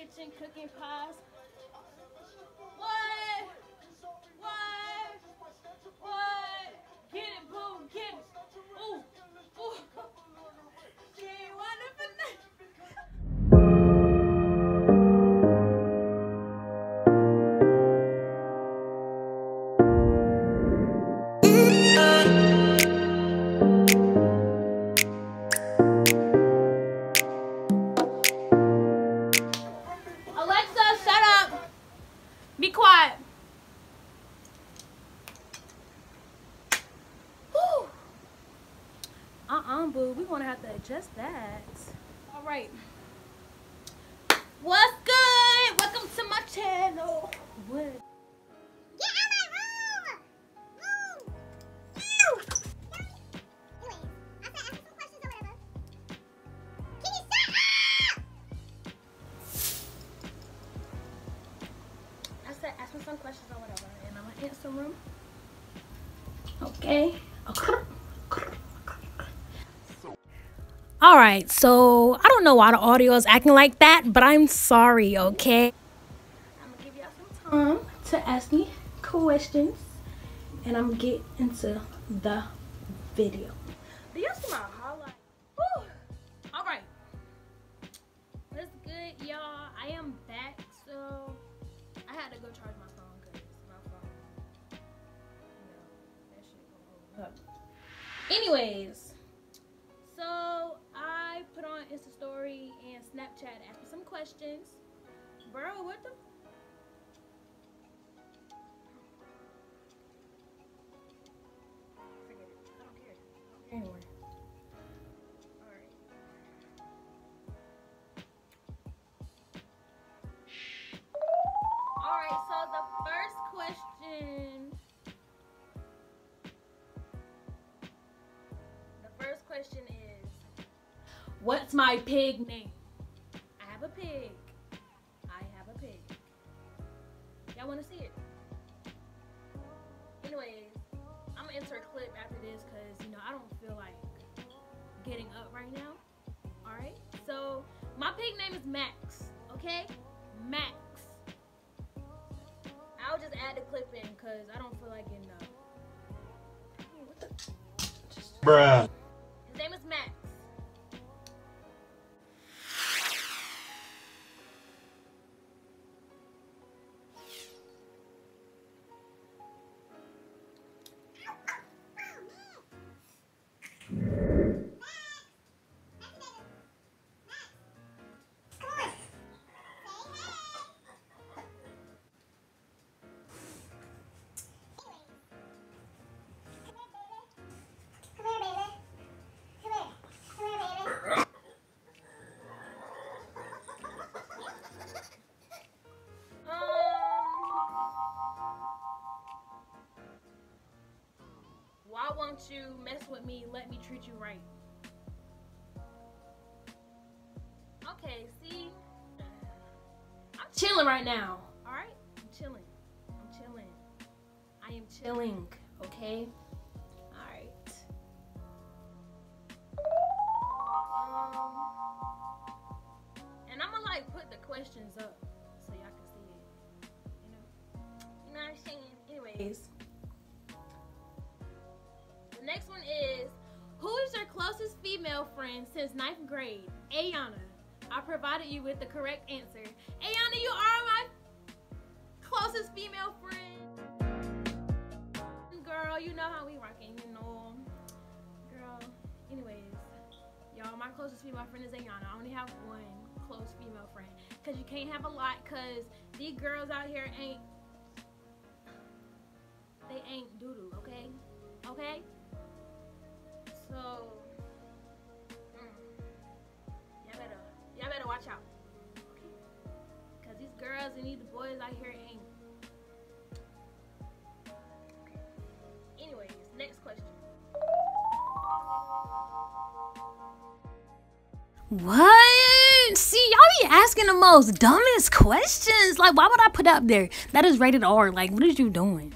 kitchen cooking pies. Uh-uh, boo. We're gonna have to adjust that. All right. What's good? Welcome to my channel. What? Get out my room! Room! Ew! Anyways, I said ask me some questions or whatever. Can you shut up? I said ask me some questions or whatever, and I'm gonna answer them. Okay. All right, so I don't know why the audio is acting like that, but I'm sorry, okay? I'm gonna give y'all some time to ask me questions, and I'm gonna get into the video. Do y'all see my highlight? Whew. All right. What's good, y'all? I am back, so I had to go charge my phone because my phone, you that shit. Anyways, questions. Bro, what the? Forget it. I don't care. I don't care anymore. Alright. Alright, so the first question. The first question is What's my pig name? Y'all wanna see it? Anyways, I'm gonna enter a clip after this because you know I don't feel like getting up right now. Alright? So my pig name is Max, okay? Max. I'll just add the clip in because I don't feel like getting up. Bruh. Um, you mess with me? Let me treat you right. Okay, see, I'm chilling right now. All right, I'm chilling. I'm chilling. I am chilling. Okay. All right. Um, and I'm gonna like put the questions up so y'all can see it. You know. You know what I'm saying? Anyways. Next one is Who is your closest female friend since ninth grade? Ayana. I provided you with the correct answer. Ayana, you are my closest female friend. Girl, you know how we rocking, you know. Girl, anyways, y'all, my closest female friend is Ayana. I only have one close female friend. Cause you can't have a lot cause these girls out here ain't they ain't doo-doo, okay? Okay? So mm, y'all better y'all better watch out. Okay? Cause these girls and these boys out here ain't okay. Anyways, next question. What? See, y'all be asking the most dumbest questions. Like, why would I put up there? That is rated R. Like, what is you doing?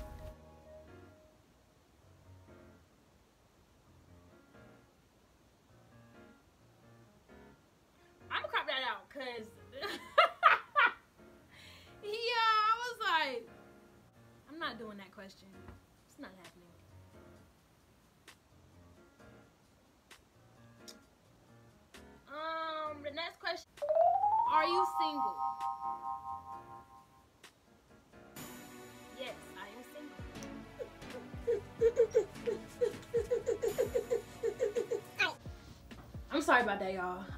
Are you single? Yes, I am single. I'm sorry about that, y'all.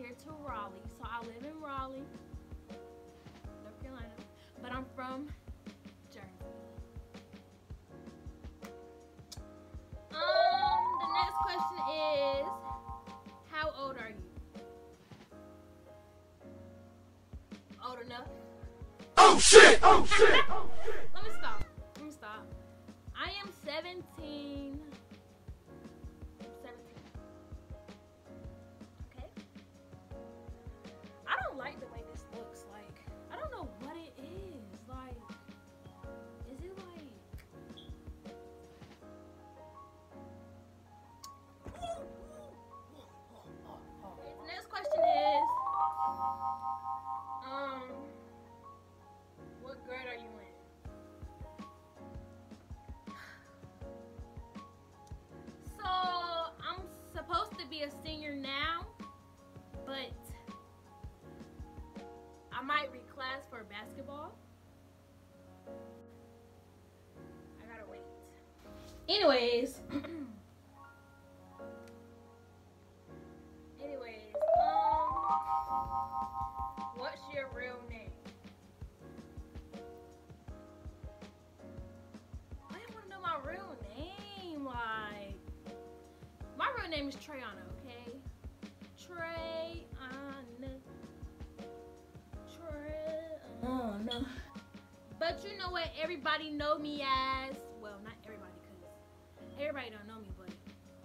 Here to Raleigh. So I live in Raleigh, North Carolina, but I'm from Jersey. Um, the next question is How old are you? Old enough? Oh shit! Oh shit! Let me stop. Let me stop. I am 17. Reclass for basketball. I gotta wait. Anyways. Anyways, um, what's your real name? I didn't want to know my real name. Like, my real name is Treonna, okay? Treonna. Oh, Treonna. But you know what everybody know me as? Well, not everybody, because everybody don't know me, but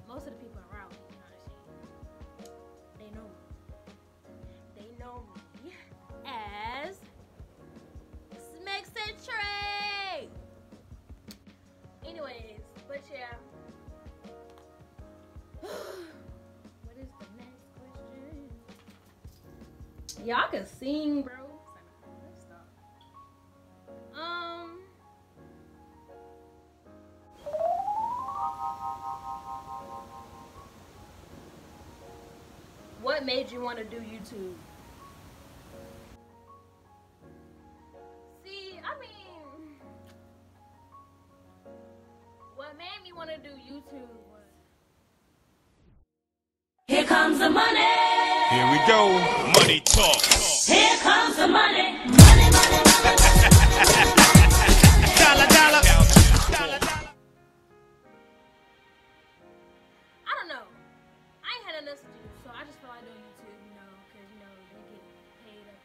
most of the people around me, you know what I'm saying? They know me. They know me as Smex and Trey. Anyways, but yeah. what is the next question? Y'all can sing, bro. Want to do YouTube? See, I mean, what made me want to do YouTube was Here comes the money. Here we go. Money talk. Here comes the money. Do, so I just feel like doing YouTube, you know, because you know they get paid up.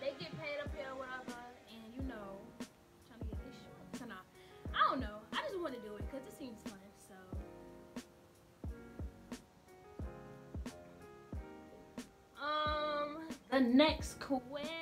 They get paid up here, whatever, and you know, trying to get this shit. So nah, I don't know. I just want to do it because it seems fun. So. Um, the next question.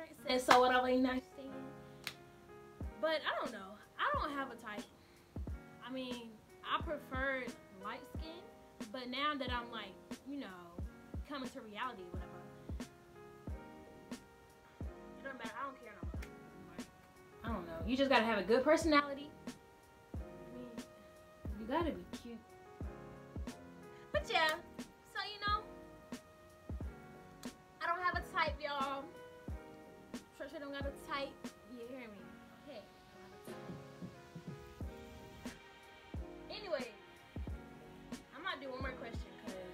princess or whatever, you know what I'm saying? But I don't know. I don't have a type. I mean, I prefer light skin, but now that I'm like, you know, coming to reality, whatever. It don't matter. I don't care no I don't know. You just gotta have a good personality. I mean, you gotta be cute. But yeah, You hear me? Okay. Anyway, I'm gonna do one more question because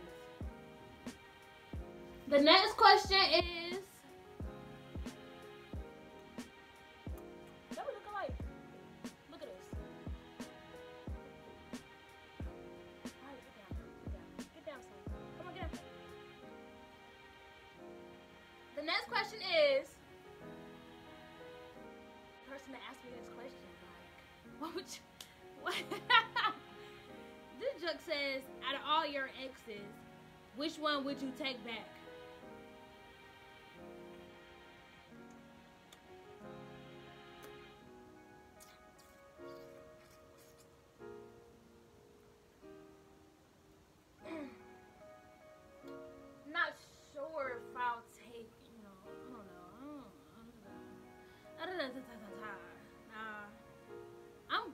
the next question is. The next question is. What would you, this joke says, out of all your exes, which one would you take back?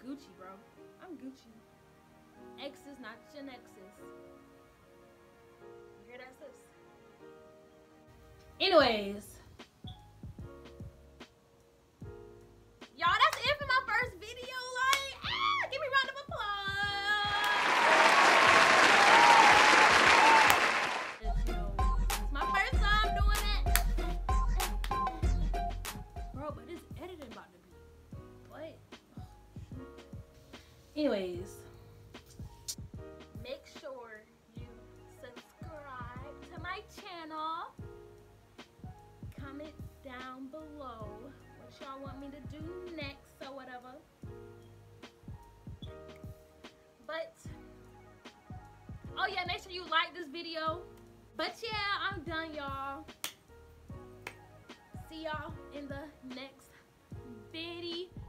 Gucci, bro. I'm Gucci. Exes, not Gen X's. You hear that, sis? Anyways. Anyways, make sure you subscribe to my channel. Comment down below what y'all want me to do next or whatever. But, oh yeah, make sure you like this video. But yeah, I'm done, y'all. See y'all in the next video.